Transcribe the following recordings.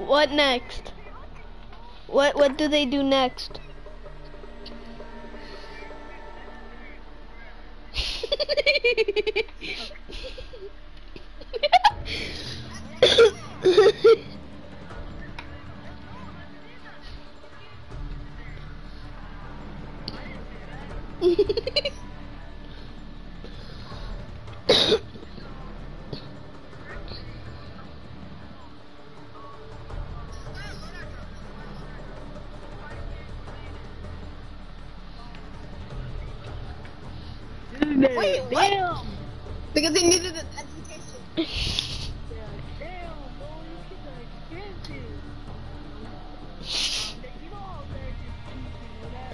What next? What what do they do next?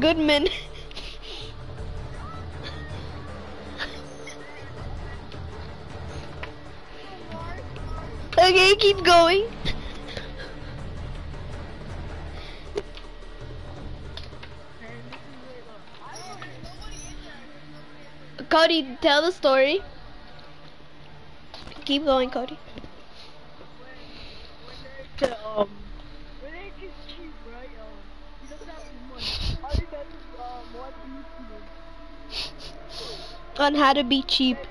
Goodman. okay, keep going. Cody, tell the story. Keep going, Cody. When, when on how to be cheap.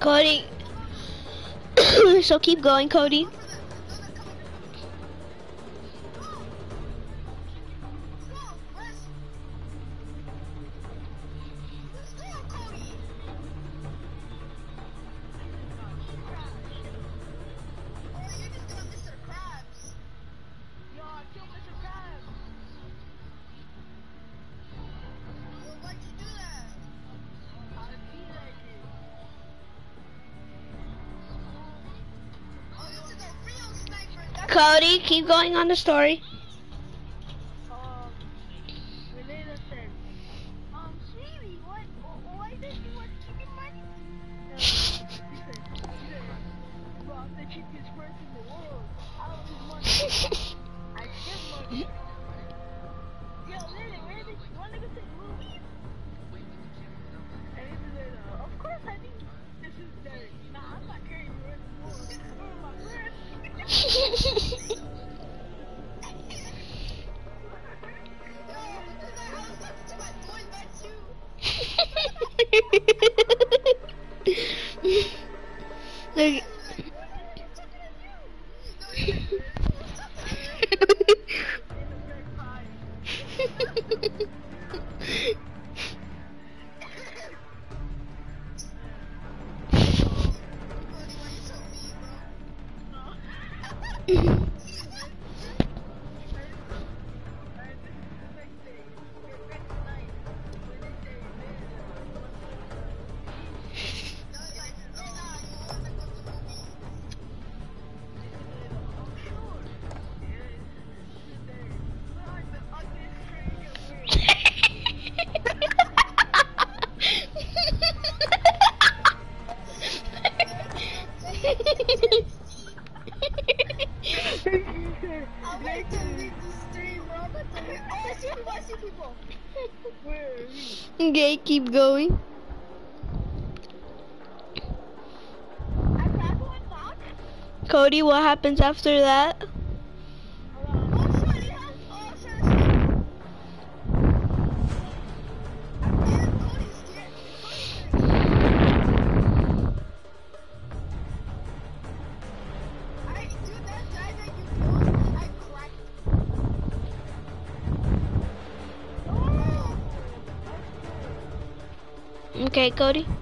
Cody. so keep going, Cody. Cody, keep going on the story. I'll the stream, bro. I'm gonna see people. Where are you? Okay, keep going. Cody, what happens after that? Okay, Cody.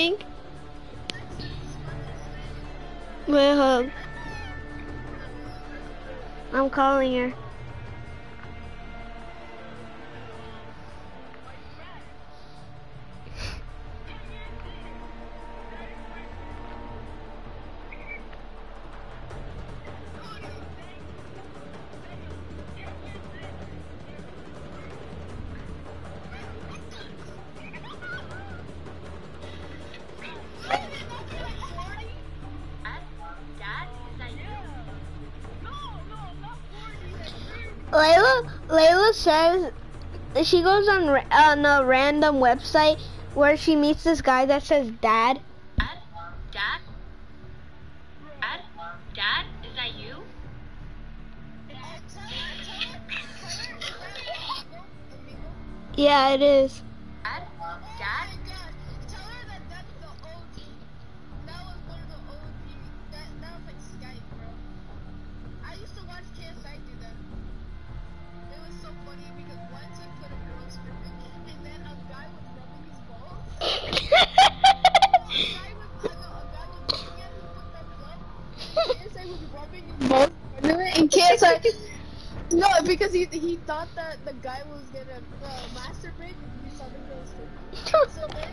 I'm. Wait, hold. Uh, I'm calling her. Says she goes on on a random website where she meets this guy that says dad. Dad? Dad? Dad? Dad? Is that you? Yeah, it is. Because he he thought that the guy was gonna uh, masturbate saw the girl stripping. So then,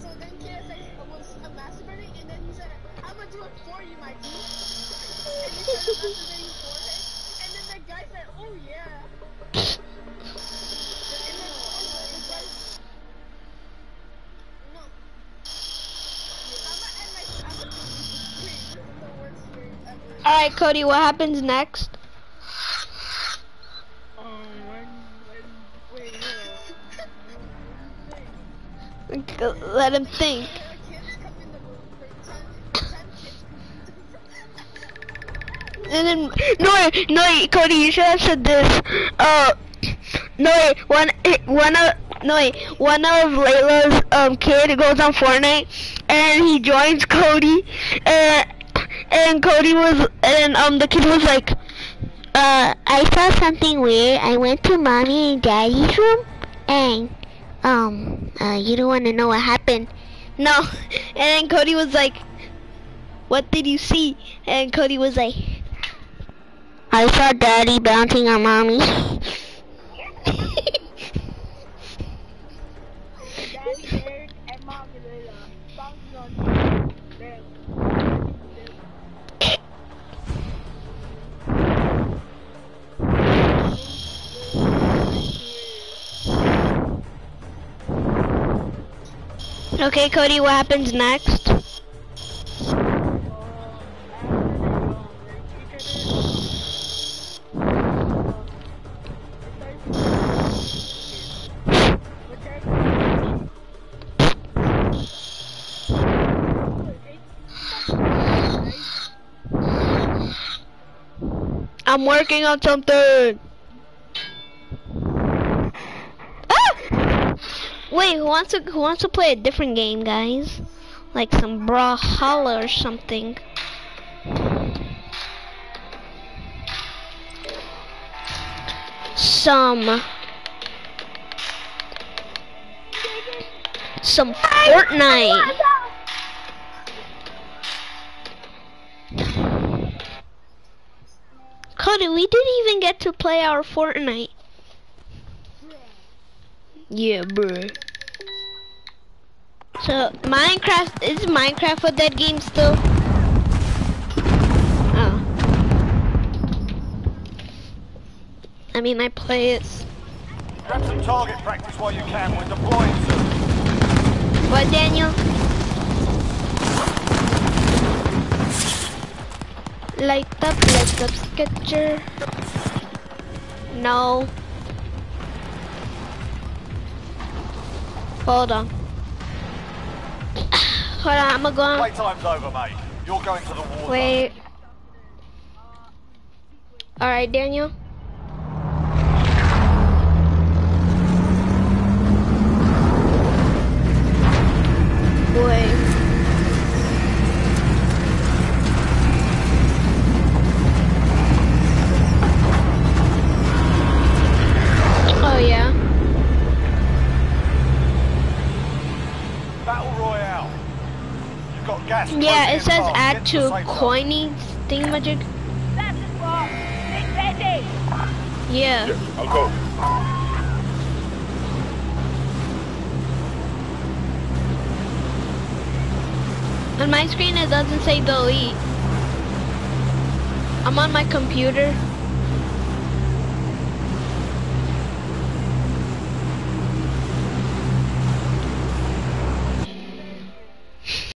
so then KSI was uh, masturbating, and then he said, "I'm gonna do it for you, my G." And he started masturbating for him, and then the guy said, "Oh yeah." And then oh, the guy, no. I'ma end my, I'ma do this stream. This is the worst stream ever. All right, Cody, what happens next? Um, when, when, wait, hold on. Let him think. Kids come in the room. Ten, ten kids come in him think. And then no, no, Cody, you should have said this. Uh, no, one, one of no, one of Layla's um kid goes on Fortnite and he joins Cody, and and Cody was and um the kid was like, uh, I saw something weird. I went to mommy and daddy's room and um uh you don't want to know what happened. No, and then Cody was like, what did you see? And Cody was like. I saw daddy bouncing on mommy. Daddy and Mom Layla bouncing on okay, Cody, what happens next? I'm working on something. Wait, who wants to who wants to play a different game, guys? Like some Brawlhalla or something. Some some Fortnite. Cody, we didn't even get to play our Fortnite. Yeah, bro. So, Minecraft, is Minecraft a dead game still? Oh. I mean, I play it. Grab some target practice while you can. We're deploying soon. What, Daniel? Light up, light up, Sketcher. No. Hold on. Hold on, I'm gonna go on. Playtime's over, mate. You're going to the war. Wait. Alright, Daniel. Says fast. add to the safe zone. coiny thingamajig. That's the spot. Big Betty. Yeah. I'll go. On my screen it doesn't say delete. I'm on my computer.